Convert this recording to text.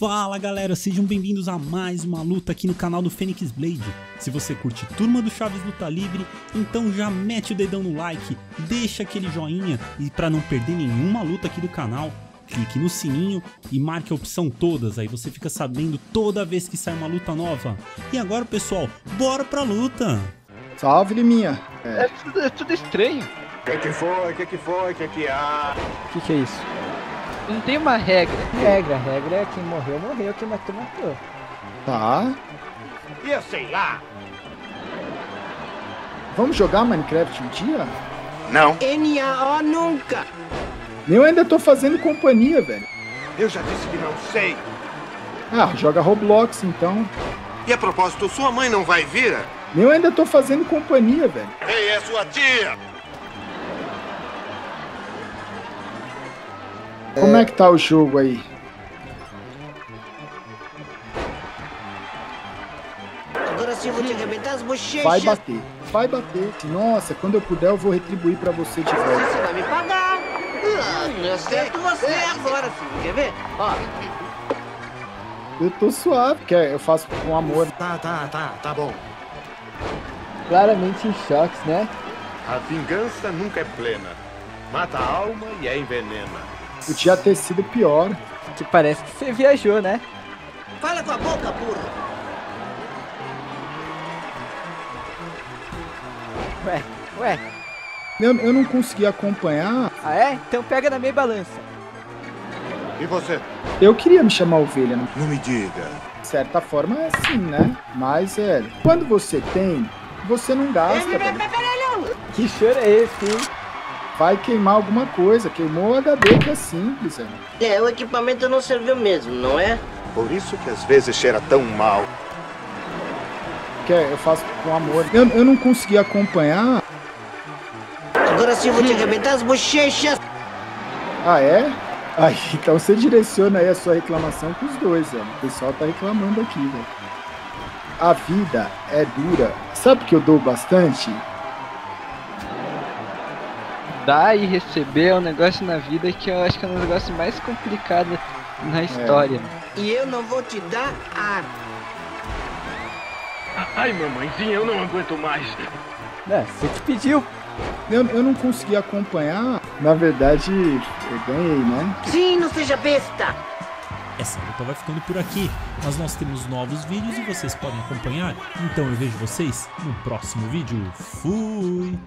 Fala galera, sejam bem-vindos a mais uma luta aqui no canal do Fênix Blade. Se você curte Turma do Chaves Luta Livre, então já mete o dedão no like, deixa aquele joinha e para não perder nenhuma luta aqui do canal, clique no sininho e marque a opção todas, aí você fica sabendo toda vez que sai uma luta nova. E agora pessoal, bora pra luta! Salve, Liminha. É, tudo, é tudo estranho. O que, que foi? O que, que foi? O que, que há? O que, que é isso? Não tem uma regra. Regra, regra é quem morreu, morreu, quem matou, matou. Tá. E eu sei lá. Vamos jogar Minecraft um dia? Não. NAO nunca! Eu ainda tô fazendo companhia, velho. Eu já disse que não sei. Ah, joga Roblox então. E a propósito, sua mãe não vai vir? Eu ainda tô fazendo companhia, velho. Ei, é sua tia. Como é que tá o jogo aí? Agora sim eu vou te arrebentar as bochechas. Vai bater. Vai bater. Nossa, quando eu puder eu vou retribuir pra você de volta. Você vai me pagar. Ah, eu acerto você agora, filho. Quer ver? Ó, Eu tô suave, que eu faço com amor. Tá, tá, tá, tá bom. Claramente em choques, né? A vingança nunca é plena. Mata a alma e a envenena. Podia ter sido pior. Que parece que você viajou, né? fala com a boca, burro. Ué, ué. Eu, eu não consegui acompanhar. Ah é? Então pega na meia balança. E você? Eu queria me chamar ovelha, né? Não me diga. de certa forma é assim, né? Mas é. Quando você tem, você não gasta. Que choro é esse, hein? Vai queimar alguma coisa. Queimou o HD que é simples, velho. É, o equipamento não serviu mesmo, não é? Por isso que às vezes cheira tão mal. Que é, eu faço com amor. Eu, eu não consegui acompanhar. Agora sim eu vou te arrebentar as bochechas. Ah, é? Aí, então você direciona aí a sua reclamação com os dois, velho. O pessoal tá reclamando aqui, velho. A vida é dura. Sabe que eu dou bastante? Dar e receber é um negócio na vida que eu acho que é um negócio mais complicado na história. E eu não vou te dar ar. Ai, mamãezinha, eu não aguento mais. É, você que pediu. Eu, eu não consegui acompanhar. Na verdade, eu ganhei, né? Sim, não seja besta. Essa luta vai ficando por aqui, mas nós temos novos vídeos e vocês podem acompanhar, então eu vejo vocês no próximo vídeo. Fui!